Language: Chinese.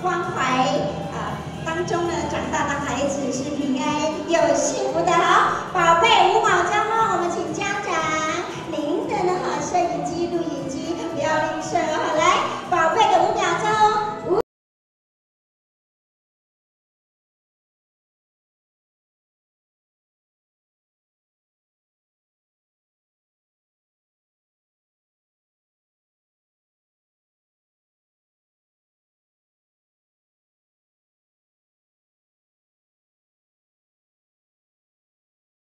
关怀啊当中呢长大的孩子是